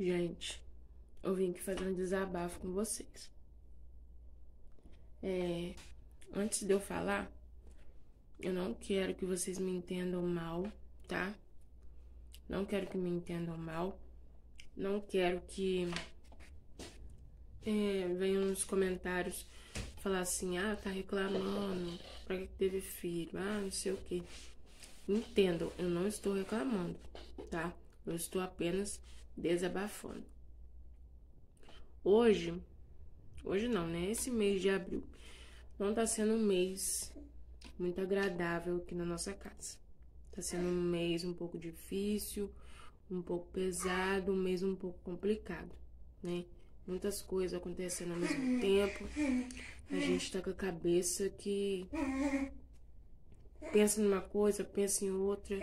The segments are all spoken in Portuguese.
Gente, eu vim aqui fazer um desabafo com vocês. É, antes de eu falar, eu não quero que vocês me entendam mal, tá? Não quero que me entendam mal. Não quero que é, venham nos comentários falar assim, ah, tá reclamando, pra que teve filho, ah, não sei o que. Entendam, eu não estou reclamando, tá? Eu estou apenas desabafando. Hoje, hoje não, né? Esse mês de abril não tá sendo um mês muito agradável aqui na nossa casa. Tá sendo um mês um pouco difícil, um pouco pesado, um mês um pouco complicado, né? Muitas coisas acontecendo ao mesmo tempo. A gente tá com a cabeça que pensa numa coisa, pensa em outra,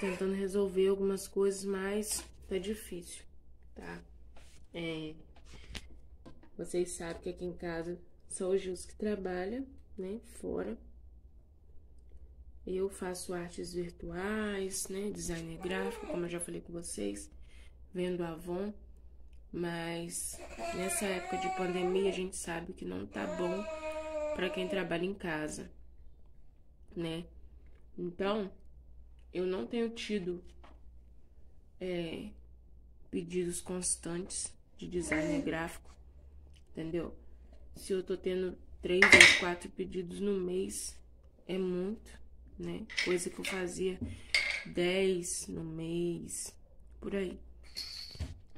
tentando resolver algumas coisas, mas tá difícil, tá? É, vocês sabem que aqui em casa só o Jus que trabalha, né, fora. Eu faço artes virtuais, né, design gráfico, como eu já falei com vocês, vendo Avon. Mas nessa época de pandemia a gente sabe que não tá bom para quem trabalha em casa, né? Então, eu não tenho tido é, pedidos constantes de design gráfico, entendeu? Se eu tô tendo três ou quatro pedidos no mês, é muito, né? Coisa que eu fazia dez no mês, por aí.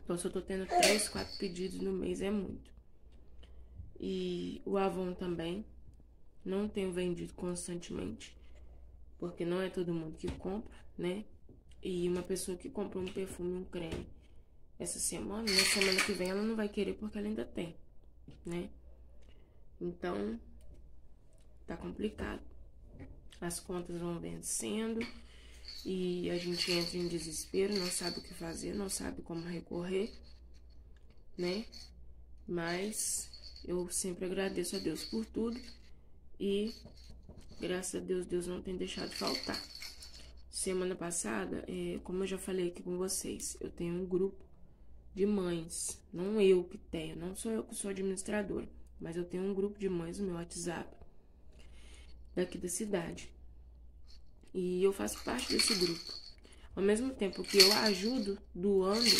Então, se eu tô tendo três, quatro pedidos no mês, é muito. E o Avon também. Não tenho vendido constantemente. Porque não é todo mundo que compra, né? E uma pessoa que compra um perfume, um creme essa semana, na semana que vem ela não vai querer porque ela ainda tem, né? Então, tá complicado. As contas vão vencendo e a gente entra em desespero, não sabe o que fazer, não sabe como recorrer, né? Mas eu sempre agradeço a Deus por tudo e graças a Deus, Deus não tem deixado faltar. Semana passada, é, como eu já falei aqui com vocês, eu tenho um grupo de mães, não eu que tenho, não sou eu que sou administradora, mas eu tenho um grupo de mães no meu WhatsApp daqui da cidade. E eu faço parte desse grupo. Ao mesmo tempo que eu ajudo doando,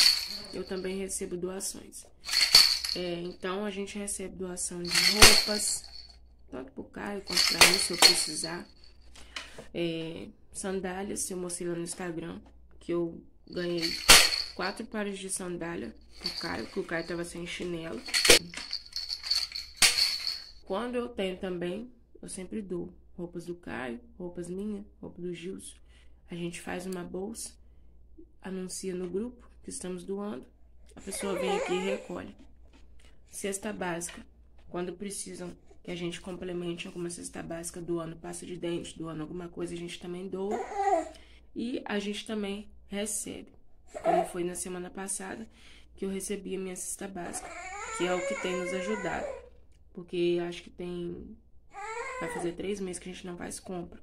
eu também recebo doações. É, então a gente recebe doação de roupas, tanto pro Caio quanto pra mim, se eu precisar. É, sandálias, se eu mostrei lá no Instagram, que eu ganhei quatro pares de sandália pro Caio, que o Caio tava sem chinelo. Quando eu tenho também, eu sempre dou roupas do Caio, roupas minhas, roupa do Gilson. A gente faz uma bolsa, anuncia no grupo que estamos doando, a pessoa vem aqui e recolhe. Cesta básica, quando precisam que a gente complemente alguma cesta básica doando pasta de dente, doando alguma coisa, a gente também doa. E a gente também recebe, como foi na semana passada, que eu recebi a minha cesta básica, que é o que tem nos ajudado. Porque acho que tem Vai fazer três meses que a gente não faz compra.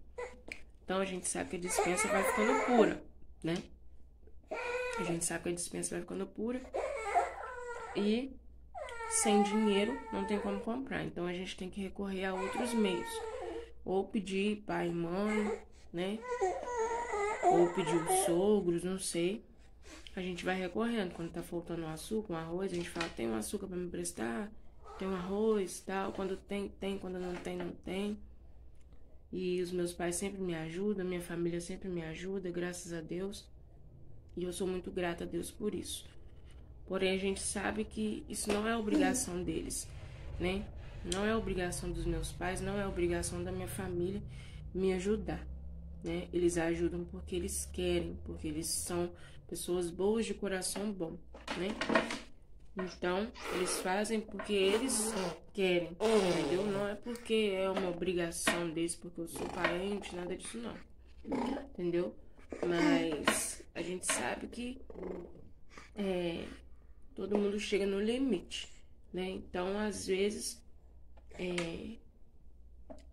Então a gente sabe que a dispensa vai ficando pura, né? A gente sabe que a dispensa vai ficando pura. E sem dinheiro não tem como comprar. Então a gente tem que recorrer a outros meios. Ou pedir pai e mãe, né? Ou pedir os sogros, não sei. A gente vai recorrendo. Quando tá faltando um açúcar, um arroz, a gente fala, tem um açúcar para me emprestar? tem um arroz tal. Quando tem, tem. Quando não tem, não tem. E os meus pais sempre me ajudam, minha família sempre me ajuda, graças a Deus. E eu sou muito grata a Deus por isso. Porém, a gente sabe que isso não é obrigação deles, né? Não é obrigação dos meus pais, não é obrigação da minha família me ajudar, né? Eles ajudam porque eles querem, porque eles são pessoas boas de coração bom, né? Então, eles fazem porque eles querem, entendeu? Não é porque é uma obrigação deles, porque eu sou parente, nada disso não. Entendeu? Mas a gente sabe que é, todo mundo chega no limite, né? Então, às vezes, é,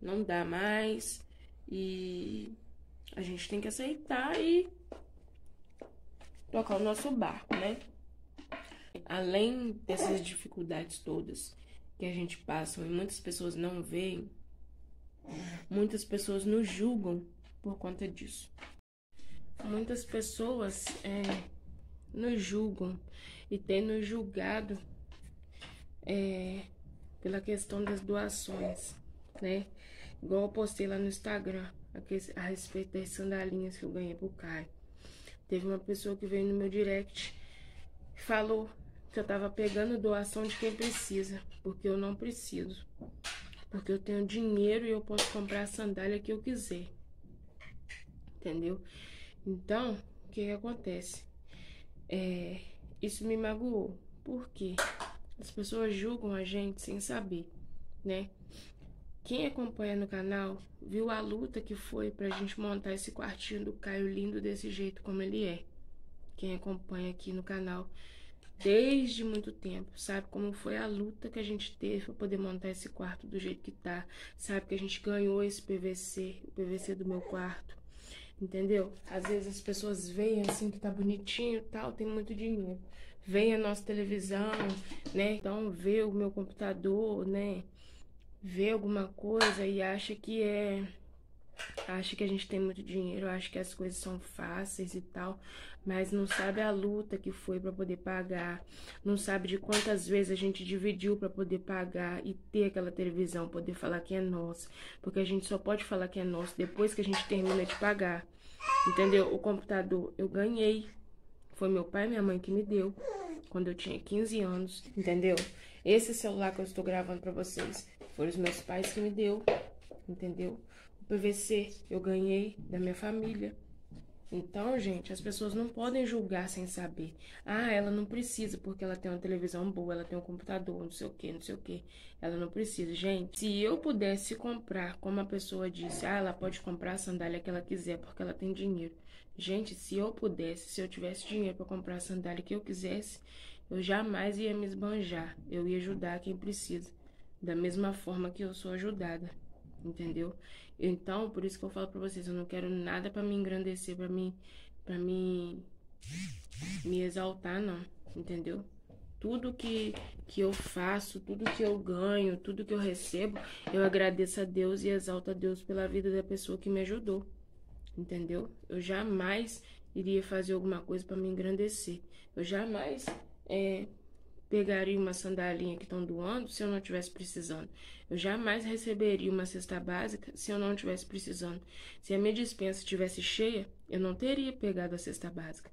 não dá mais e a gente tem que aceitar e tocar o nosso barco, né? Além dessas dificuldades todas que a gente passa e muitas pessoas não veem, muitas pessoas nos julgam por conta disso. Muitas pessoas é, nos julgam e têm nos julgado é, pela questão das doações, né? Igual eu postei lá no Instagram a, respeito das sandalinhas que eu ganhei pro Caio. Teve uma pessoa que veio no meu direct falou que eu tava pegando doação de quem precisa, porque eu não preciso. Porque eu tenho dinheiro e eu posso comprar a sandália que eu quiser. Entendeu? Então, o que, que acontece? É, isso me magoou. Por quê? As pessoas julgam a gente sem saber, né? Quem acompanha no canal viu a luta que foi pra gente montar esse quartinho do Caio lindo desse jeito como ele é. Quem acompanha aqui no canal desde muito tempo, sabe como foi a luta que a gente teve para poder montar esse quarto do jeito que tá, sabe que a gente ganhou esse PVC, o PVC do meu quarto, entendeu? Às vezes as pessoas veem assim que tá bonitinho, tal, tem muito dinheiro, vem a nossa televisão, né? Então vê o meu computador, né? Vê alguma coisa e acha que é acha que a gente tem muito dinheiro, acha que as coisas são fáceis e tal, mas não sabe a luta que foi para poder pagar, não sabe de quantas vezes a gente dividiu para poder pagar e ter aquela televisão, poder falar que é nossa, porque a gente só pode falar que é nosso depois que a gente termina de pagar. Entendeu? O computador eu ganhei. Foi meu pai e minha mãe que me deu quando eu tinha 15 anos, entendeu? Esse celular que eu estou gravando para vocês foram os meus pais que me deu, entendeu? PVC eu ganhei da minha família. Então, gente, as pessoas não podem julgar sem saber. Ah, ela não precisa porque ela tem uma televisão boa, ela tem um computador, não sei o que, não sei o que. Ela não precisa. Gente, se eu pudesse comprar, como a pessoa disse, ah, ela pode comprar a sandália que ela quiser porque ela tem dinheiro. Gente, se eu pudesse, se eu tivesse dinheiro para comprar a sandália que eu quisesse, eu jamais ia me esbanjar. Eu ia ajudar quem precisa. Da mesma forma que eu sou ajudada. Entendeu? Então, por isso que eu falo pra vocês, eu não quero nada para me engrandecer, para mim, para mim me exaltar, não, entendeu? Tudo que, que eu faço, tudo que eu ganho, tudo que eu recebo, eu agradeço a Deus e exalto a Deus pela vida da pessoa que me ajudou. Entendeu? Eu jamais iria fazer alguma coisa para me engrandecer. Eu jamais é, pegaria uma sandalinha que estão doando se eu não estivesse precisando. Eu jamais receberia uma cesta básica se eu não estivesse precisando. Se a minha dispensa estivesse cheia, eu não teria pegado a cesta básica.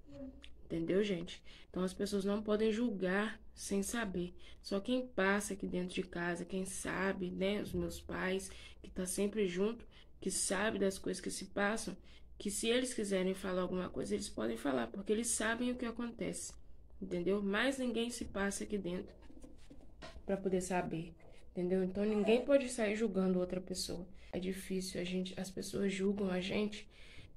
Entendeu, gente? Então as pessoas não podem julgar sem saber. Só quem passa aqui dentro de casa, quem sabe, né? Os meus pais, que tá sempre junto, que sabe das coisas que se passam, que se eles quiserem falar alguma coisa, eles podem falar, porque eles sabem o que acontece entendeu? Mais ninguém se passa aqui dentro para poder saber, entendeu? Então ninguém pode sair julgando outra pessoa. É difícil, a gente, as pessoas julgam a gente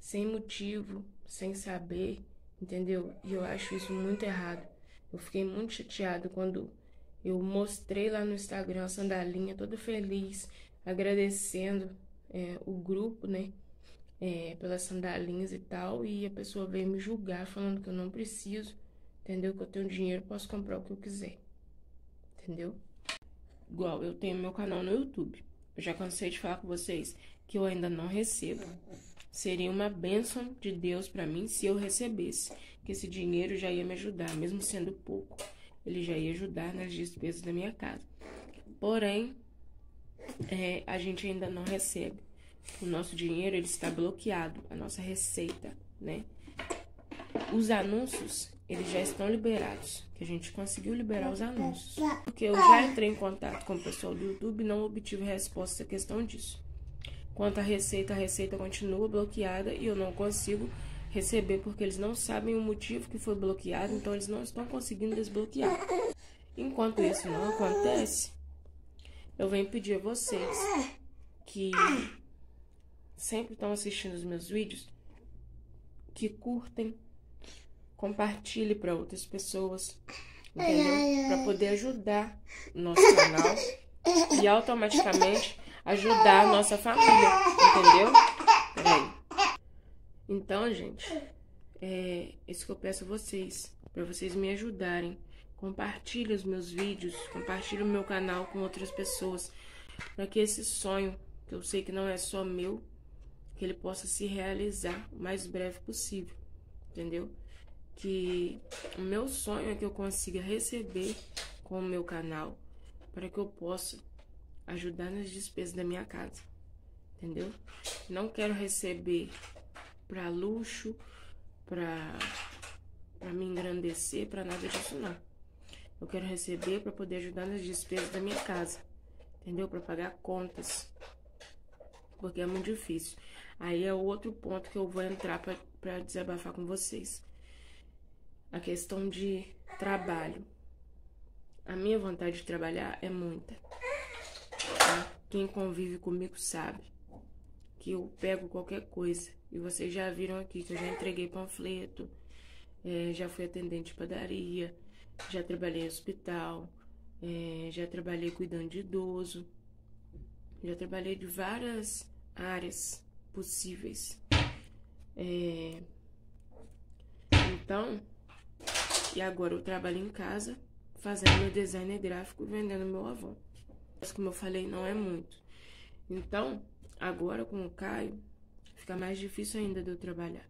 sem motivo, sem saber, entendeu? E eu acho isso muito errado. Eu fiquei muito chateado quando eu mostrei lá no Instagram a sandalinha, toda feliz, agradecendo é, o grupo, né? É, pelas sandalinhas e tal, e a pessoa veio me julgar falando que eu não preciso Entendeu? Que eu tenho dinheiro, posso comprar o que eu quiser. Entendeu? Igual, eu tenho meu canal no YouTube. Eu já cansei de falar com vocês que eu ainda não recebo. Seria uma bênção de Deus para mim se eu recebesse. Que esse dinheiro já ia me ajudar, mesmo sendo pouco. Ele já ia ajudar nas despesas da minha casa. Porém, é, a gente ainda não recebe. O nosso dinheiro ele está bloqueado, a nossa receita, né? Os anúncios eles já estão liberados. Que a gente conseguiu liberar os anúncios. Porque eu já entrei em contato com o pessoal do YouTube e não obtive resposta à questão disso. Quanto à receita, a receita continua bloqueada e eu não consigo receber porque eles não sabem o motivo que foi bloqueado, então eles não estão conseguindo desbloquear. Enquanto isso não acontece, eu venho pedir a vocês que sempre estão assistindo os meus vídeos que curtem, compartilhe para outras pessoas, entendeu? Para poder ajudar o nosso canal e automaticamente ajudar a nossa família, entendeu? Peraí. Então, gente, é isso que eu peço a vocês, para vocês me ajudarem, compartilhe os meus vídeos, compartilhe o meu canal com outras pessoas, para que esse sonho, que eu sei que não é só meu, que ele possa se realizar o mais breve possível, entendeu? Que o meu sonho é que eu consiga receber com o meu canal para que eu possa ajudar nas despesas da minha casa, entendeu? Não quero receber para luxo, para para me engrandecer, para nada disso não. Eu quero receber para poder ajudar nas despesas da minha casa, entendeu? Para pagar contas, porque é muito difícil. Aí é outro ponto que eu vou entrar para desabafar com vocês. A questão de trabalho. A minha vontade de trabalhar é muita. Quem convive comigo sabe que eu pego qualquer coisa. E vocês já viram aqui que eu já entreguei panfleto, é, já fui atendente de padaria, já trabalhei em hospital, é, já trabalhei cuidando de idoso, já trabalhei de várias áreas possíveis. É... Então, e agora eu trabalho em casa, fazendo meu design gráfico vendendo meu avô. Mas como eu falei, não é muito. Então, agora com o Caio, fica mais difícil ainda de eu trabalhar.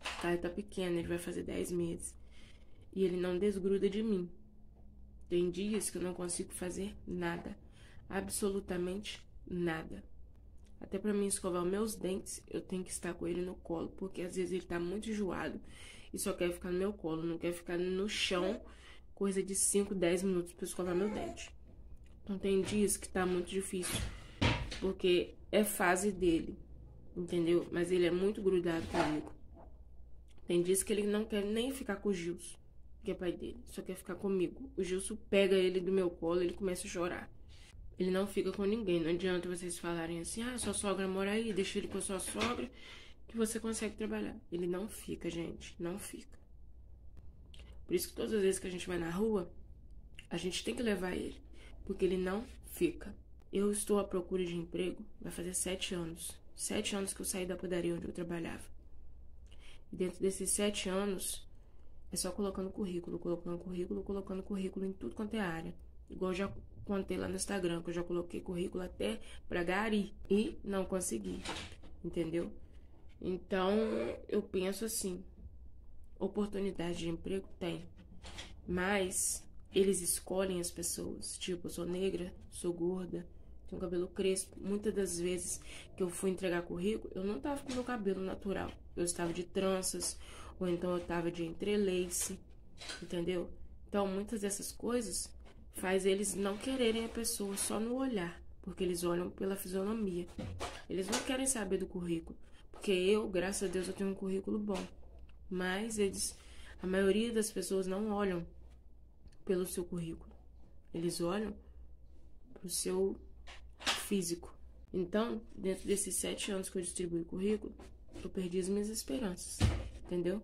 O Caio tá pequeno, ele vai fazer 10 meses. E ele não desgruda de mim. Tem dias que eu não consigo fazer nada. Absolutamente nada. Até para mim escovar meus dentes, eu tenho que estar com ele no colo, porque às vezes ele tá muito enjoado e só quer ficar no meu colo, não quer ficar no chão, coisa de 5, 10 minutos para escovar meu dente. Então tem dias que tá muito difícil, porque é fase dele, entendeu? Mas ele é muito grudado comigo. Tem dias que ele não quer nem ficar com o Gilson, que é pai dele, só quer ficar comigo. O Gilson pega ele do meu colo ele começa a chorar. Ele não fica com ninguém. Não adianta vocês falarem assim, ah, sua sogra mora aí, deixa ele com a sua sogra, que você consegue trabalhar. Ele não fica, gente. Não fica. Por isso que todas as vezes que a gente vai na rua, a gente tem que levar ele. Porque ele não fica. Eu estou à procura de emprego, vai fazer sete anos. Sete anos que eu saí da padaria onde eu trabalhava. E dentro desses sete anos, é só colocando currículo, colocando currículo, colocando currículo em tudo quanto é área. Igual já contei lá no Instagram, que eu já coloquei currículo até pra Gari e não consegui, entendeu? Então, eu penso assim, oportunidade de emprego tem, mas eles escolhem as pessoas, tipo, eu sou negra, sou gorda, tenho cabelo crespo. Muitas das vezes que eu fui entregar currículo, eu não tava com meu cabelo natural, eu estava de tranças, ou então eu tava de entrelace, entendeu? Então, muitas dessas coisas faz eles não quererem a pessoa só no olhar, porque eles olham pela fisionomia. Eles não querem saber do currículo, porque eu, graças a Deus, eu tenho um currículo bom. Mas eles, a maioria das pessoas não olham pelo seu currículo. Eles olham pro seu físico. Então, dentro desses sete anos que eu distribuí currículo, eu perdi as minhas esperanças, entendeu?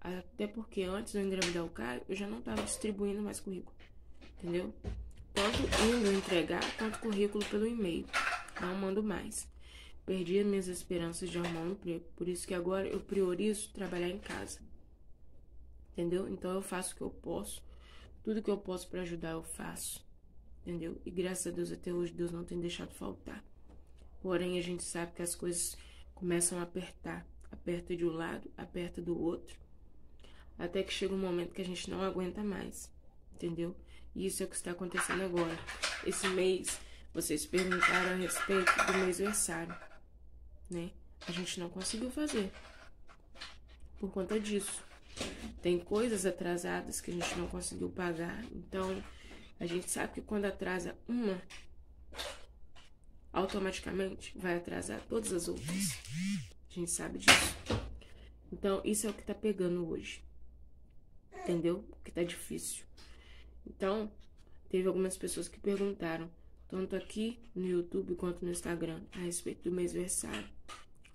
Até porque antes de eu engravidar o Caio, eu já não estava distribuindo mais currículo entendeu? Tanto indo entregar quanto currículo pelo e-mail. Não mando mais. Perdi as minhas esperanças de arrumar um emprego. Por isso que agora eu priorizo trabalhar em casa. Entendeu? Então eu faço o que eu posso. Tudo que eu posso para ajudar eu faço. Entendeu? E graças a Deus até hoje Deus não tem deixado faltar. Porém a gente sabe que as coisas começam a apertar. Aperta de um lado, aperta do outro. Até que chega um momento que a gente não aguenta mais. Entendeu? E isso é o que está acontecendo agora. Esse mês, vocês perguntaram a respeito do mês versário, né? A gente não conseguiu fazer. Por conta disso. Tem coisas atrasadas que a gente não conseguiu pagar. Então, a gente sabe que quando atrasa uma, automaticamente vai atrasar todas as outras. A gente sabe disso. Então, isso é o que tá pegando hoje. Entendeu? Que tá difícil. Então, teve algumas pessoas que perguntaram, tanto aqui no YouTube quanto no Instagram, a respeito do mês versário.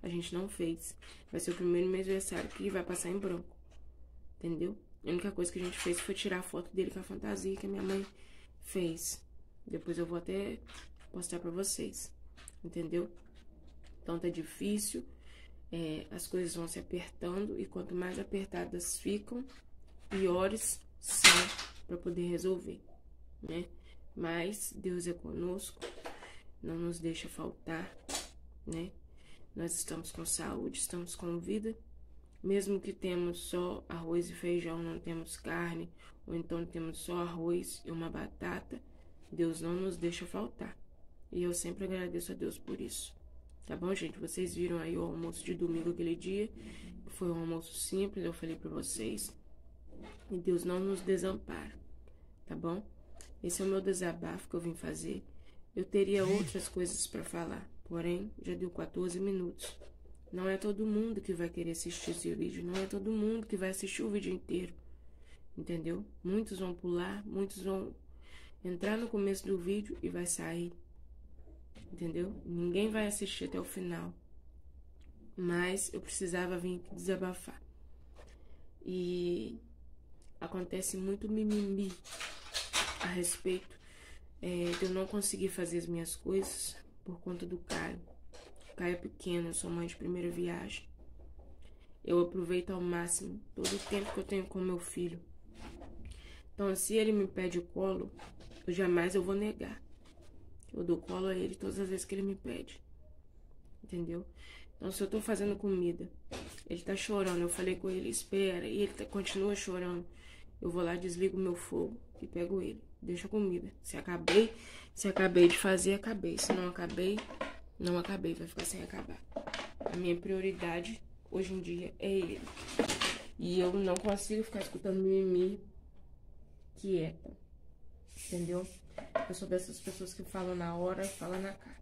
A gente não fez. Vai ser o primeiro mês versário que vai passar em branco. Entendeu? A única coisa que a gente fez foi tirar a foto dele com a fantasia que a minha mãe fez. Depois eu vou até postar pra vocês. Entendeu? Então tá difícil. É, as coisas vão se apertando e quanto mais apertadas ficam, piores são para poder resolver, né? Mas Deus é conosco, não nos deixa faltar, né? Nós estamos com saúde, estamos com vida. Mesmo que temos só arroz e feijão, não temos carne, ou então temos só arroz e uma batata, Deus não nos deixa faltar. E eu sempre agradeço a Deus por isso. Tá bom, gente? Vocês viram aí o almoço de domingo aquele dia. Foi um almoço simples, eu falei para vocês. E Deus não nos desampara. Tá bom? Esse é o meu desabafo que eu vim fazer. Eu teria outras coisas para falar, porém já deu 14 minutos. Não é todo mundo que vai querer assistir esse vídeo, não é todo mundo que vai assistir o vídeo inteiro. Entendeu? Muitos vão pular, muitos vão entrar no começo do vídeo e vai sair. Entendeu? Ninguém vai assistir até o final. Mas eu precisava vir desabafar. E acontece muito mimimi a respeito é, de eu não conseguir fazer as minhas coisas por conta do Caio. O Caio é pequeno, eu sou mãe de primeira viagem. Eu aproveito ao máximo todo o tempo que eu tenho com meu filho. Então, se ele me pede o colo, eu jamais eu vou negar. Eu dou colo a ele todas as vezes que ele me pede. Entendeu? Então, se eu tô fazendo comida, ele tá chorando, eu falei com ele, espera, e ele tá, continua chorando, eu vou lá, desligo meu fogo e pego ele. Deixa comida. Se acabei, se acabei de fazer, acabei. Se não acabei, não acabei, vai ficar sem acabar. A minha prioridade hoje em dia é ele. E eu não consigo ficar escutando mimimi quieta. Entendeu? Eu sou dessas pessoas que falam na hora falam na cara.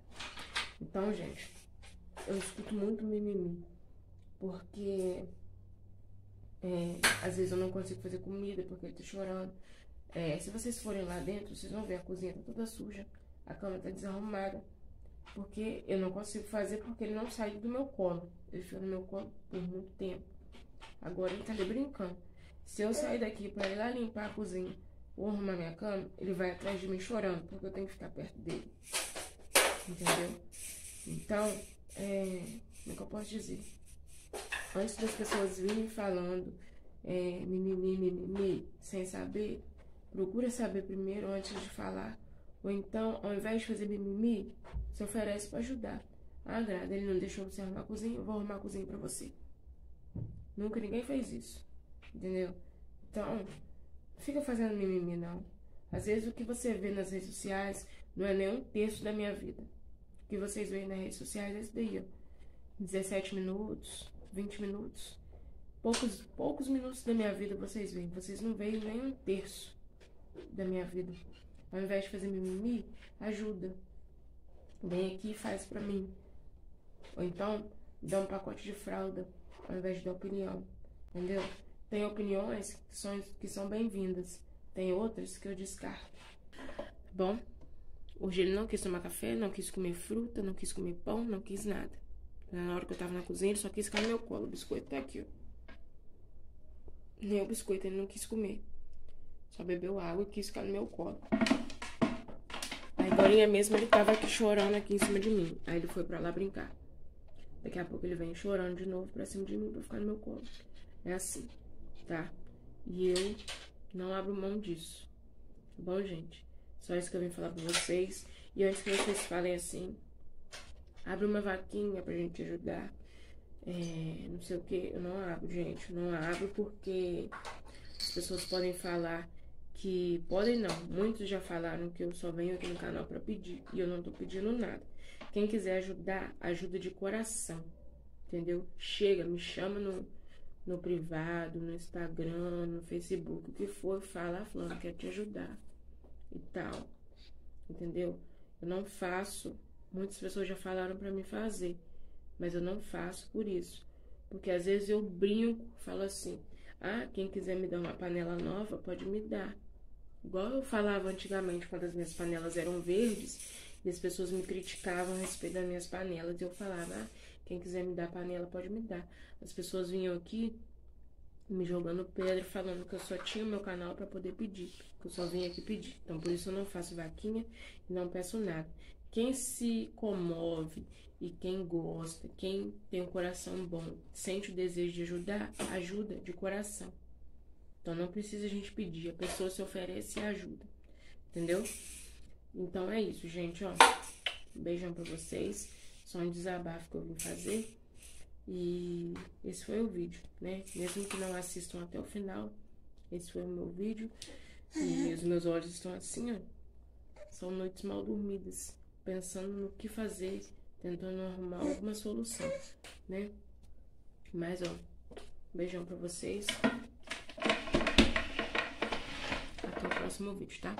Então, gente, eu escuto muito mimimi. Porque é, às vezes eu não consigo fazer comida porque ele tá chorando. É, se vocês forem lá dentro, vocês vão ver a cozinha tá toda suja, a cama tá desarrumada. Porque eu não consigo fazer porque ele não sai do meu colo. Ele fica no meu colo por muito tempo. Agora ele tá ali brincando. Se eu sair daqui para ir lá limpar a cozinha ou arrumar minha cama, ele vai atrás de mim chorando, porque eu tenho que ficar perto dele. Entendeu? Então, é, como é que eu posso dizer? Antes das pessoas virem falando é, mimimi, mimimi, sem saber, procura saber primeiro antes de falar. Ou então, ao invés de fazer mimimi, se oferece para ajudar. Ah, Grada, ele não deixou você arrumar a cozinha, vou arrumar a cozinha para você. Nunca ninguém fez isso. Entendeu? Então, fica fazendo mimimi, não. Às vezes o que você vê nas redes sociais não é nem um terço da minha vida. O que vocês veem nas redes sociais é isso daí, ó. 17 minutos, 20 minutos. Poucos, poucos minutos da minha vida vocês veem. Vocês não veem nem um terço da minha vida. Ao invés de fazer mimimi, ajuda. Vem aqui e faz pra mim. Ou então, dá um pacote de fralda, ao invés de dar opinião. Entendeu? Tem opiniões que são, que são bem-vindas. Tem outras que eu descarto. Bom, hoje ele não quis tomar café, não quis comer fruta, não quis comer pão, não quis nada. Na hora que eu tava na cozinha, ele só quis ficar no meu colo. O biscoito tá aqui, ó. Nem o biscoito ele não quis comer. Só bebeu água e quis ficar no meu colo. Aí agora mesmo ele tava aqui chorando aqui em cima de mim. Aí ele foi pra lá brincar. Daqui a pouco ele vem chorando de novo pra cima de mim pra ficar no meu colo. É assim tá? E eu não abro mão disso. Tá bom, gente? Só isso que eu vim falar pra vocês. E antes que vocês falem assim, abre uma vaquinha pra gente ajudar. É, não sei o que, eu não abro, gente. Eu não abro porque as pessoas podem falar que podem não. Muitos já falaram que eu só venho aqui no canal para pedir e eu não tô pedindo nada. Quem quiser ajudar, ajuda de coração. Entendeu? Chega, me chama no no privado, no Instagram, no Facebook, o que for, fala, ah, fulano, quer te ajudar e tal. Entendeu? Eu não faço, muitas pessoas já falaram para mim fazer, mas eu não faço por isso. Porque às vezes eu brinco, falo assim: "Ah, quem quiser me dar uma panela nova, pode me dar". Igual eu falava antigamente quando as minhas panelas eram verdes, e as pessoas me criticavam a respeito das minhas panelas, e eu falava: "Ah, quem quiser me dar panela, pode me dar. As pessoas vinham aqui me jogando pedra, falando que eu só tinha o meu canal para poder pedir. Que eu só vim aqui pedir. Então, por isso eu não faço vaquinha e não peço nada. Quem se comove e quem gosta, quem tem um coração bom, sente o desejo de ajudar, ajuda de coração. Então não precisa a gente pedir, a pessoa se oferece e ajuda. Entendeu? Então é isso, gente, ó. Um beijão pra vocês. Só um desabafo que eu vim fazer. E esse foi o vídeo, né? Mesmo que não assistam até o final, esse foi o meu vídeo. E os meus olhos estão assim, ó. São noites mal dormidas, pensando no que fazer, tentando arrumar alguma solução, né? Mas, ó, beijão pra vocês. Até o próximo vídeo, tá?